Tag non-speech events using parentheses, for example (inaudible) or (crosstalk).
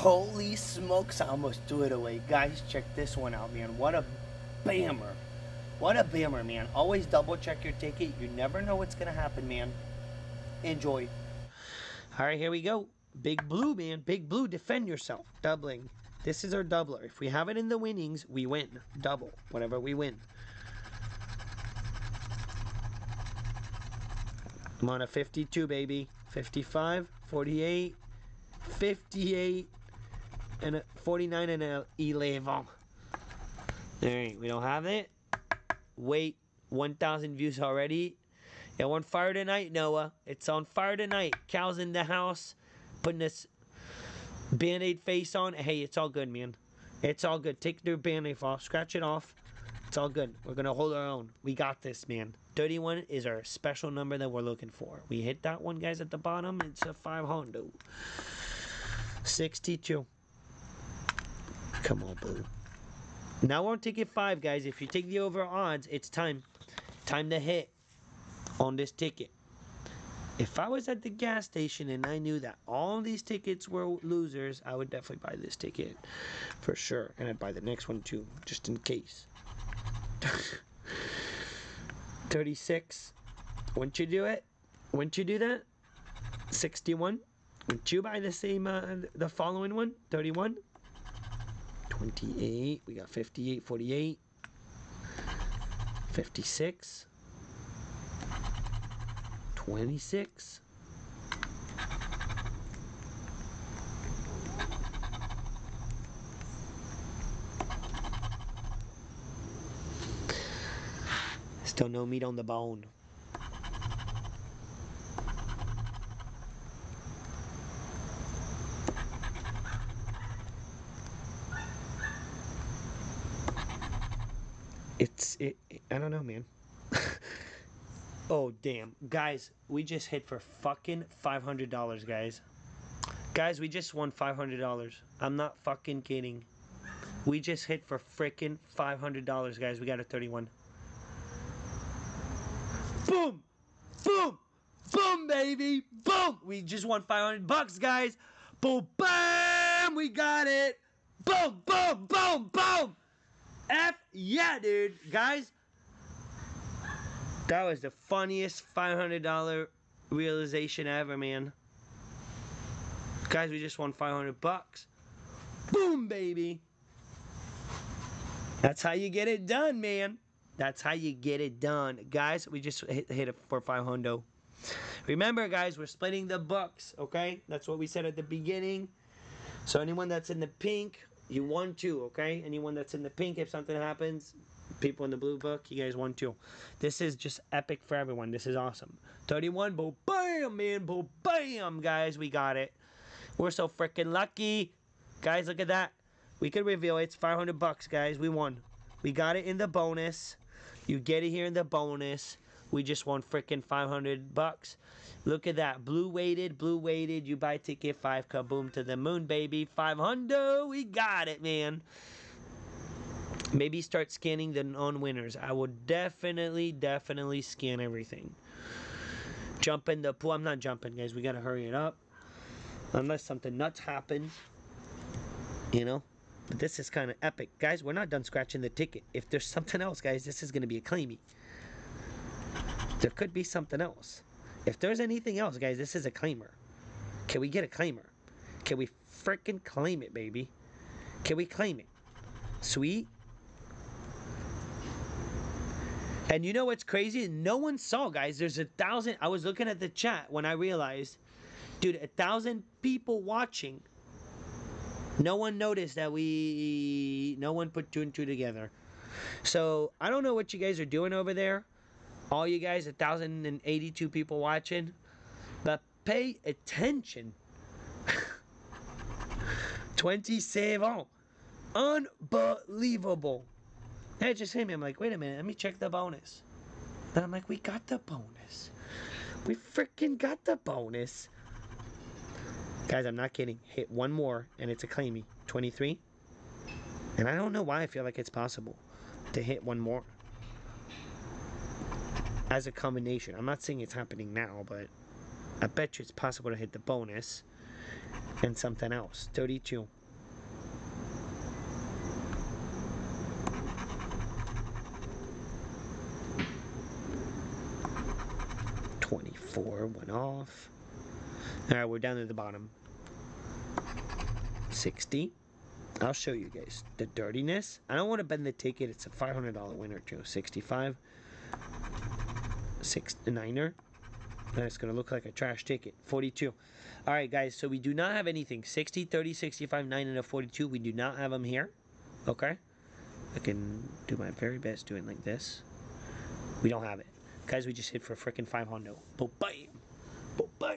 Holy smokes, I almost threw it away. Guys, check this one out, man. What a bammer. What a bammer, man. Always double check your ticket. You never know what's going to happen, man. Enjoy. All right, here we go. Big blue, man. Big blue, defend yourself. Doubling. This is our doubler. If we have it in the winnings, we win. Double whenever we win. I'm on a 52, baby. 55, 48, 58, and a 49 and a 11. All right, we don't have it. Wait, 1,000 views already. It on fire tonight, Noah. It's on fire tonight. Cal's in the house, putting this band-aid face on. Hey, it's all good, man. It's all good. Take the band-aid off. Scratch it off. It's all good. We're going to hold our own. We got this, man. 31 is our special number that we're looking for. We hit that one, guys, at the bottom. It's a 500. 62. Come on, boo. Now we're on ticket 5, guys. If you take the over odds, it's time. Time to hit on this ticket. If I was at the gas station and I knew that all these tickets were losers, I would definitely buy this ticket for sure. And I'd buy the next one too, just in case. (laughs) 36. Wouldn't you do it? Wouldn't you do that? 61. Would you buy the same, uh, the following one? 31. 28. We got 58, 48. 56. 26. Still no meat on the bone. It's it, it I don't know, man. (laughs) oh damn, guys, we just hit for fucking five hundred dollars, guys. Guys, we just won five hundred dollars. I'm not fucking kidding. We just hit for freaking five hundred dollars, guys. We got a thirty-one. Boom! Boom! Boom, baby! Boom! We just won 500 bucks, guys. Boom! Bam! We got it! Boom! Boom! Boom! Boom! F yeah, dude. Guys, that was the funniest $500 realization ever, man. Guys, we just won 500 bucks. Boom, baby. That's how you get it done, man. That's how you get it done. Guys, we just hit, hit it for 500. Remember, guys, we're splitting the bucks, okay? That's what we said at the beginning. So anyone that's in the pink, you won two, okay? Anyone that's in the pink, if something happens, people in the blue book, you guys won two. This is just epic for everyone. This is awesome. 31, boom, bam, man, boom, bam, guys, we got it. We're so freaking lucky. Guys, look at that. We could reveal it. It's 500 bucks, guys. We won. We got it in the bonus. You get it here in the bonus. We just won freaking 500 bucks. Look at that. Blue weighted, blue weighted. You buy ticket 5 kaboom to the moon, baby. 500. We got it, man. Maybe start scanning the non-winners. I will definitely, definitely scan everything. Jump in the pool. I'm not jumping, guys. We got to hurry it up. Unless something nuts happens. You know? But this is kind of epic. Guys, we're not done scratching the ticket. If there's something else, guys, this is going to be a claimy. There could be something else. If there's anything else, guys, this is a claimer. Can we get a claimer? Can we freaking claim it, baby? Can we claim it? Sweet. And you know what's crazy? No one saw, guys. There's a thousand. I was looking at the chat when I realized, dude, a thousand people watching. No one noticed that we. No one put two and two together. So I don't know what you guys are doing over there. All you guys, 1,082 people watching. But pay attention. (laughs) 27. Unbelievable. That just hit me. I'm like, wait a minute, let me check the bonus. Then I'm like, we got the bonus. We freaking got the bonus. Guys, I'm not kidding. Hit one more, and it's a claimy. 23. And I don't know why I feel like it's possible to hit one more. As a combination. I'm not saying it's happening now, but I bet you it's possible to hit the bonus. and something else. 32. Twenty-four went off. All right, we're down to the bottom. Sixty. I'll show you guys the dirtiness. I don't want to bend the ticket. It's a five hundred dollar winner too. Sixty-five. Six niner. And it's going to look like a trash ticket. 42. All right, guys. So we do not have anything. 60, 30, 65, 9, and a 42. We do not have them here. Okay. I can do my very best doing like this. We don't have it. Guys, we just hit for a freaking 500. But bye.